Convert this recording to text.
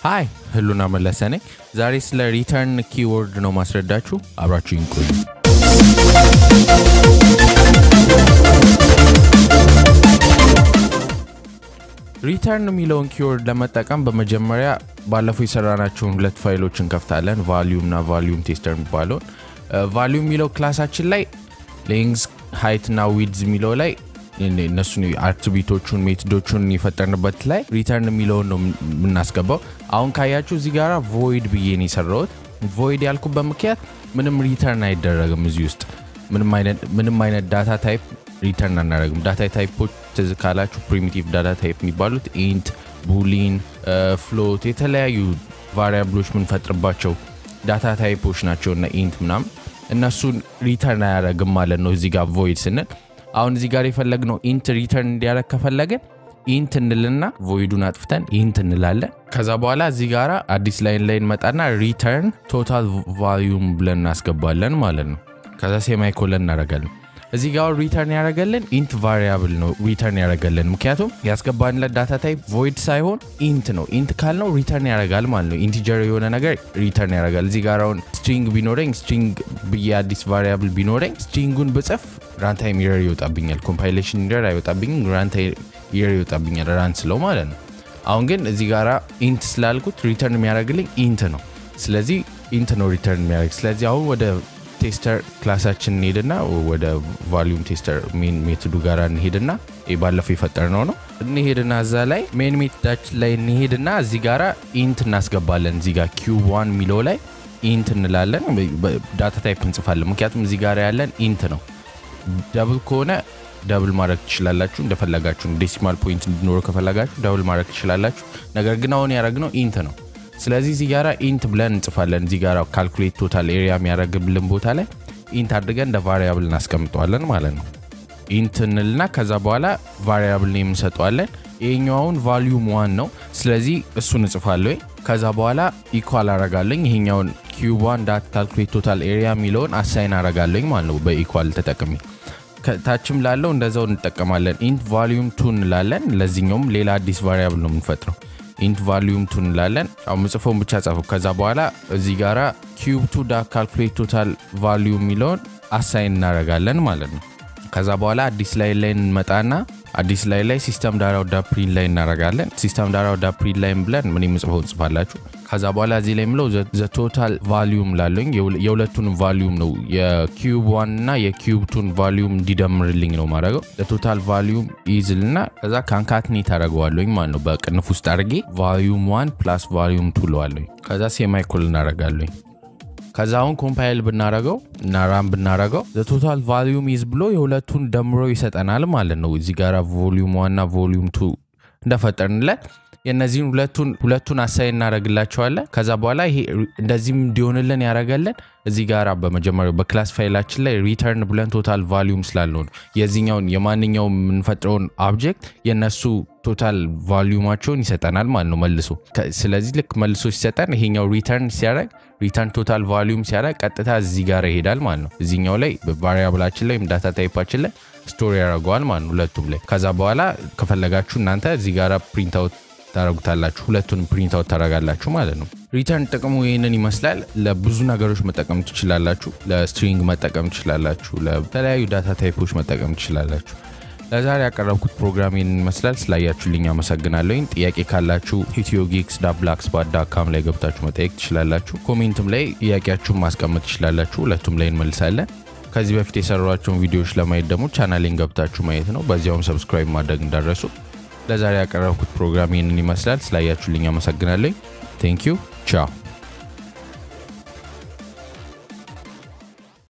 Hi ህሉና መለሰ ነኝ። ዛሬ ስለ return keyword ነው ማስረዳችሁ። አብራችሁ ይቆዩ። return የሚለውን keyword ለመጠቀም በመጀመሪያ ባለፈው የሰራናቸውን ሁለት ፋይሎች እንከፍታለን። volume እና volume tester የሚባለውን volume የሚለው class ኣችን ላይ length height እና width የሚለው ላይ እነሱን attribute ኦቹን method ኦቹን የፈጠርንበት ላይ return የሚለውን ነው የምናስገባው። አሁን ካያችሁ እዚህ ጋር void ብዬ ነው የሰራሁት። void ያልኩበት ምክንያት ምንም return አይደረግም እዚህ ውስጥ ምንም አይነት data type return አናደረግም። data type ኦች ትዝ ካላችሁ primitive data type የሚባሉት int፣ boolean፣ float የተለያዩ variable ኦች የምንፈጥርባቸው data type ኦች ናቸው እና int ምናምን እነሱን return አያደረግም ማለት ነው እዚህ ጋር void ስንል አሁን እዚህ ጋር የፈለግነው int return እንዲያደረግ ከፈለግን int እንልና void ኡን አጥፍተን int እንላለን። ከዛ በኋላ እዚህ ጋር አዲስ ላይን ላይ እንመጣና return total volume ብለን እናስገባለን ማለት ነው። ከዛ semicolon እናደርጋለን። እዚህ ጋር return ያደረገልን int variable ነው return ያደረገልን። ምክንያቱም ያስገባንለት data type void ሳይሆን int ነው። int ካልነው return ያደርጋል ማለት ነው። integer የሆነ ነገር return ያደርጋል። እዚህ ጋር አሁን string ቢኖረኝ string ብዬ አዲስ variable ቢኖረኝ string ኡን ብጽፍ runtime error ይወጣብኛል። compilation error አይወጣብኝም። runtime error ይወጣብኛል run ስለው ማለት ነው። አሁን ግን እዚህ ጋር int ስላልኩት return የሚያደርግልኝ int ነው። ስለዚህ int ነው return የሚያደርግ። ስለዚህ አሁን ወደ tester class ኣችን እንሄድና ወደ volume tester main method ኡ ጋር እንሄድና ባለፈው የፈጠርነው ነው እንሄድና እዛ ላይ main method ኣችን ላይ እንሄድና እዚህ ጋራ int እናስገባለን። እዚህ ጋር cube one የሚለው ላይ int እንላለን። data type እንጽፋለን። ምክንያቱም እዚህ ጋር ያለን int ነው። double ከሆነ double ማድረግ ትችላላችሁ እንደፈለጋችሁ። decimal point እንዲኖረው ከፈለጋችሁ double ማድረግ ትችላላችሁ። ነገር ግን አሁን ያደረግነው int ነው። ስለዚህ እዚህ ጋራ int ብለን እንጽፋለን። እዚህ ጋራ calculate total area የሚያደርግልን ቦታ ላይ int አድርገን እንደ variable እናስቀምጠዋለን ማለት ነው። int እንልና ከዛ በኋላ variable name እንሰጠዋለን። ይሄኛውን volume one ነው። ስለዚህ እሱን እጽፋለሁ። ከዛ በኋላ equal አረጋለኝ ይሄኛውን cube one dot calculate total area የሚለውን assign አረጋለኝ ማለት ነው በ equal ተጠቅሜ ታችም ላለው እንደዛው እንጠቀማለን። int volume two እንላለን። ለዚህኛውም ሌላ አዲስ variable ነው የምንፈጥረው። int volume two እንላለን። አሁን ምጽፎውን ብቻ ጻፉ። ከዛ በኋላ እዚህ ጋራ cube dot calculate total volume የሚለውን assign እናደርጋለን ማለት ነው። ከዛ በኋላ አዲስ line ላይ እንመጣና አዲስ line ላይ system dot out dot print line እናደርጋለን። system dot out dot print line ብለን ምን የምጽፈው ጽፋላችሁ። ከዛ በኋላ እዚህ ላይ የምለው the total volume ላለኝ የሁለቱንም volume ነው የ cube one እና የ cube two ን volume እንዲደምርልኝ ነው ማድረገው። ለ total volume is ልና ከዛ concatenate አደረገዋለኝ ማለት ነው። በቅንፍ ውስጥ አድርጌ volume one plus volume two ለዋለኝ። ከዛ semicolon እናደርጋለኝ። ከዛ አሁን compile ብናረገው እና run ብናረገው total volume is ብሎ የሁለቱን ደምሮ ይሰጠናል ማለት ነው። እዚህ ጋር volume one ና volume two እንደፈጠርንለት የእነዚህን ሁለቱን አሳይ እናደረግላቸዋለን። ከዛ በኋላ ይሄ እንደዚህም እንዲሆንልን ያደረገልን እዚህ ጋር በመጀመሪያው በ class file ኣችን ላይ return ብለን total volume ስላለው ነው የዚህኛውን የማንኛውም የምንፈጥረውን object የነሱ total volume ኣቸውን ይሰጠናል ማለት ነው መልሶ። ስለዚህ ልክ መልሶ ሲሰጠን ይሄኛው return ሲያደርግ return total volume ሲያደርግ ቀጥታ እዚህ ጋር ይሄዳል ማለት ነው። እዚኛው ላይ variable ኣችን ላይ data type ኣችን ላይ store ያደርገዋል ማለት ነው ሁለቱም ላይ። ከዛ በኋላ ከፈለጋችሁ እናንተ እዚህ ጋር print out ታደረጉታላችሁ ሁለቱን print out ታደረጋላችሁ ማለት ነው። return ጥቅሙ ይህንን ይመስላል። ለብዙ ነገሮች መጠቀም ትችላላችሁ። ለ string መጠቀም ትችላላችሁ። ለተለያዩ data type ኦች መጠቀም ትችላላችሁ። ለዛሬ ያቀረብኩት ፕሮግራም ይህንን ይመስላል። ስላያችሁልኝ አመሰግናለሁኝ። ጥያቄ ካላችሁ ኢትዮ ጊክስ dot blogspot dot com ላይ ገብታችሁ መጠየቅ ትችላላችሁ። comment ም ላይ ጥያቄያችሁን ማስቀመጥ ትችላላችሁ። ሁለቱም ላይ እንመልሳለን። ከዚህ በፊት የሰሯቸውን ቪዲዮዎች ለማየት ደግሞ ቻናሌን ገብታችሁ ማየት ነው። በዚያውም subscribe ማድረግ እንዳትረሱ ለዛሬ ያቀረብኩት ፕሮግራም ይህንን ይመስላል። ስላያችሁልኝ አመሰግናለኝ። thank you ቻው